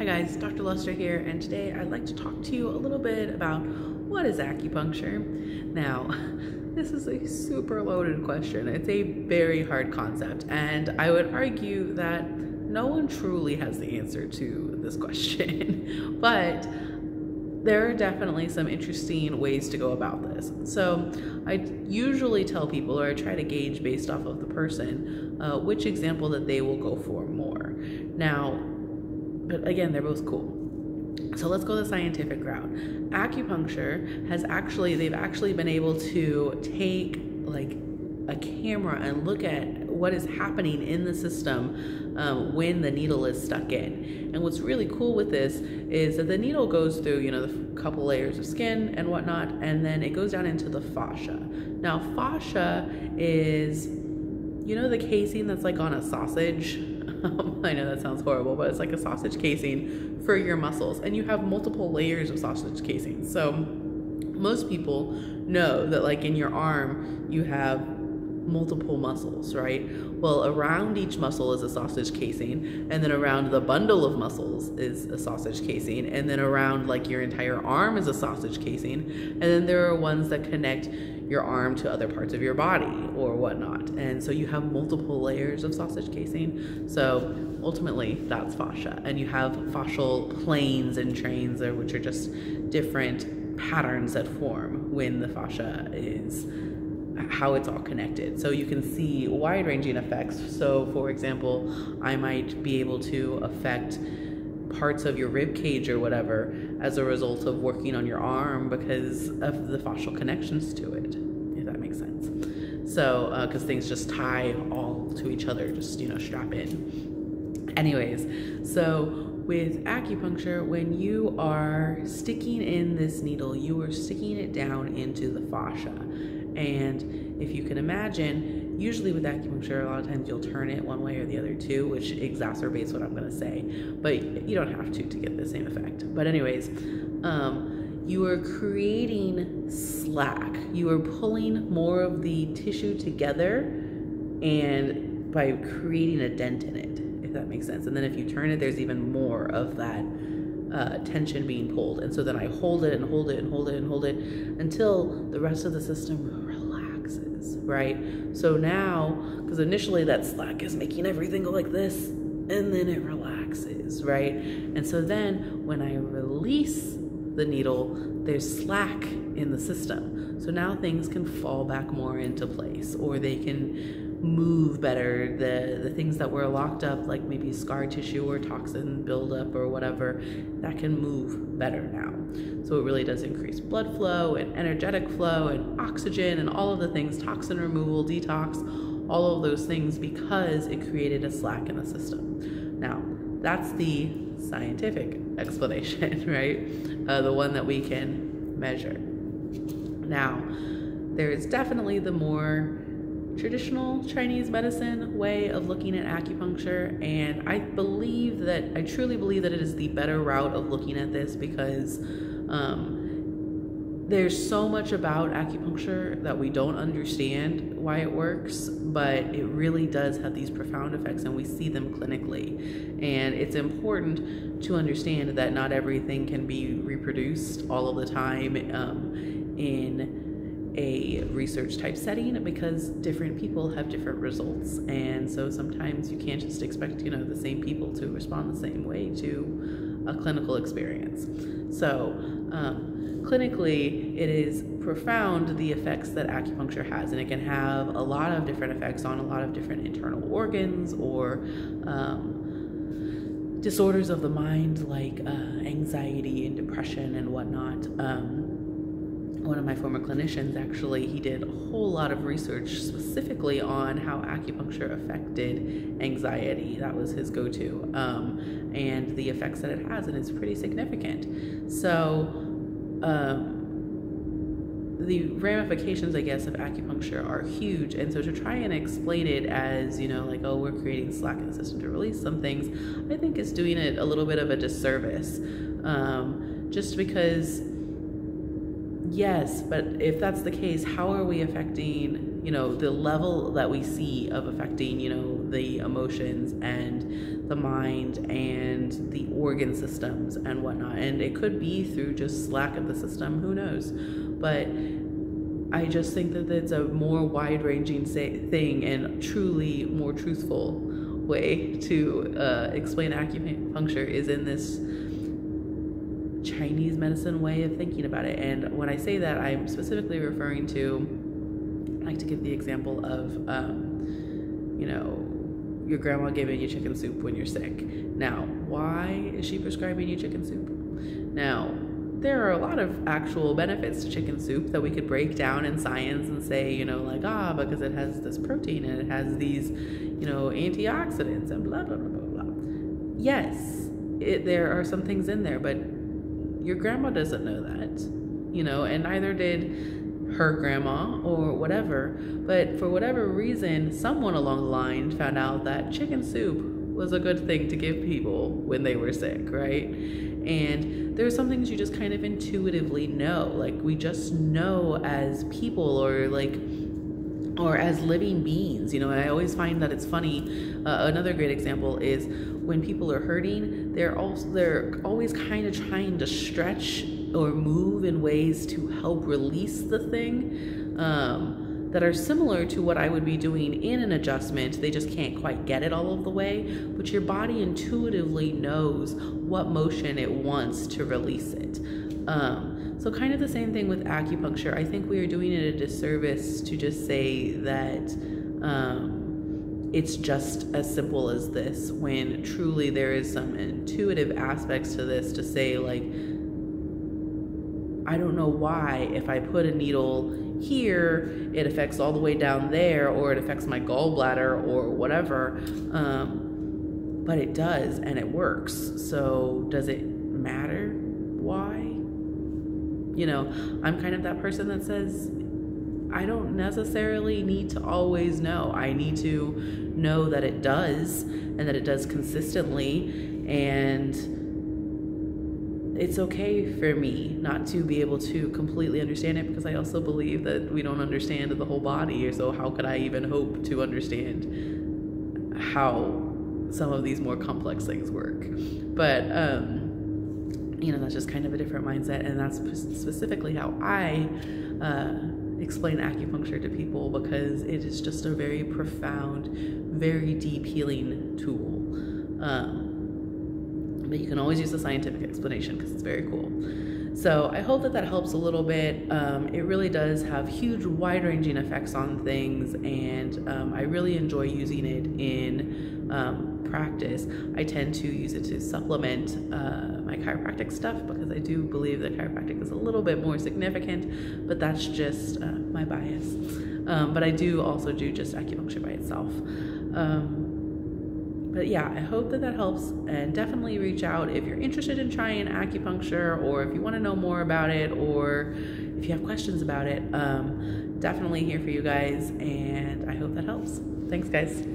Hi guys, Dr. Luster here, and today I'd like to talk to you a little bit about what is acupuncture. Now, this is a super loaded question. It's a very hard concept, and I would argue that no one truly has the answer to this question, but there are definitely some interesting ways to go about this. So, I usually tell people, or I try to gauge based off of the person, uh, which example that they will go for more. Now, but again, they're both cool. So let's go the scientific route. Acupuncture has actually, they've actually been able to take like a camera and look at what is happening in the system um, when the needle is stuck in. And what's really cool with this is that the needle goes through, you know, the couple layers of skin and whatnot, and then it goes down into the fascia. Now, fascia is, you know, the casing that's like on a sausage. Um, I know that sounds horrible, but it's like a sausage casing for your muscles, and you have multiple layers of sausage casing. So, most people know that, like in your arm, you have multiple muscles, right? Well, around each muscle is a sausage casing, and then around the bundle of muscles is a sausage casing, and then around like your entire arm is a sausage casing, and then there are ones that connect your arm to other parts of your body or whatnot. And so you have multiple layers of sausage casing. So ultimately, that's fascia. And you have fascial planes and trains, which are just different patterns that form when the fascia is how it's all connected. So you can see wide ranging effects. So, for example, I might be able to affect parts of your rib cage or whatever as a result of working on your arm because of the fascial connections to it, if that makes sense. So, because uh, things just tie all to each other, just, you know, strap in. Anyways, so with acupuncture, when you are sticking in this needle, you are sticking it down into the fascia. And if you can imagine, usually with acupuncture, a lot of times you'll turn it one way or the other too, which exacerbates what I'm going to say. But you don't have to to get the same effect. But, anyways, um, you are creating slack. You are pulling more of the tissue together and by creating a dent in it, if that makes sense. And then if you turn it, there's even more of that uh, tension being pulled. And so then I hold it and hold it and hold it and hold it until the rest of the system relaxes, right? So now, because initially that slack is making everything go like this, and then it relaxes, right? And so then when I release the needle, there's slack in the system. So now things can fall back more into place, or they can move better the the things that were locked up like maybe scar tissue or toxin buildup or whatever that can move better now. So it really does increase blood flow and energetic flow and oxygen and all of the things toxin removal detox all of those things because it created a slack in the system. Now that's the scientific explanation right? Uh, the one that we can measure. Now there is definitely the more traditional Chinese medicine way of looking at acupuncture. And I believe that, I truly believe that it is the better route of looking at this because um, there's so much about acupuncture that we don't understand why it works, but it really does have these profound effects and we see them clinically. And it's important to understand that not everything can be reproduced all of the time um, in a research type setting because different people have different results. And so sometimes you can't just expect you know the same people to respond the same way to a clinical experience. So um, clinically it is profound the effects that acupuncture has. And it can have a lot of different effects on a lot of different internal organs or um, disorders of the mind like uh, anxiety and depression and whatnot. Um, one of my former clinicians actually he did a whole lot of research specifically on how acupuncture affected anxiety. That was his go-to um, and the effects that it has and it's pretty significant. So um, the ramifications i guess of acupuncture are huge and so to try and explain it as you know like oh we're creating slack in the system to release some things i think is doing it a little bit of a disservice um, just because Yes, but if that's the case, how are we affecting, you know, the level that we see of affecting, you know, the emotions and the mind and the organ systems and whatnot. And it could be through just slack of the system, who knows? But I just think that it's a more wide ranging thing and truly more truthful way to uh, explain acupuncture is in this Chinese medicine way of thinking about it. And when I say that, I'm specifically referring to, I like to give the example of, um, you know, your grandma giving you chicken soup when you're sick. Now, why is she prescribing you chicken soup? Now, there are a lot of actual benefits to chicken soup that we could break down in science and say, you know, like, ah, because it has this protein and it has these, you know, antioxidants and blah, blah, blah, blah, blah. Yes, it, there are some things in there, but your grandma doesn't know that, you know, and neither did her grandma or whatever. But for whatever reason, someone along the line found out that chicken soup was a good thing to give people when they were sick, right? And there are some things you just kind of intuitively know. Like we just know as people or like or as living beings. You know, I always find that it's funny. Uh, another great example is when people are hurting, they're also they're always kind of trying to stretch or move in ways to help release the thing. Um, that are similar to what I would be doing in an adjustment. They just can't quite get it all of the way, but your body intuitively knows what motion it wants to release it. Um, so, kind of the same thing with acupuncture. I think we are doing it a disservice to just say that um, it's just as simple as this when truly there is some intuitive aspects to this to say, like, I don't know why if I put a needle here, it affects all the way down there, or it affects my gallbladder or whatever. Um, but it does and it works. So, does it matter why? You know, I'm kind of that person that says, I don't necessarily need to always know. I need to know that it does and that it does consistently. And it's okay for me not to be able to completely understand it because I also believe that we don't understand the whole body. So, how could I even hope to understand how some of these more complex things work? But, um, you know, that's just kind of a different mindset. And that's specifically how I uh, explain acupuncture to people because it is just a very profound, very deep healing tool. Um, but you can always use the scientific explanation because it's very cool. So I hope that that helps a little bit. Um, it really does have huge, wide-ranging effects on things, and um, I really enjoy using it in um, practice. I tend to use it to supplement uh, my chiropractic stuff because I do believe that chiropractic is a little bit more significant, but that's just uh, my bias. Um, but I do also do just acupuncture by itself. But yeah, I hope that that helps and definitely reach out if you're interested in trying acupuncture or if you want to know more about it or if you have questions about it. Um, definitely here for you guys, and I hope that helps. Thanks, guys.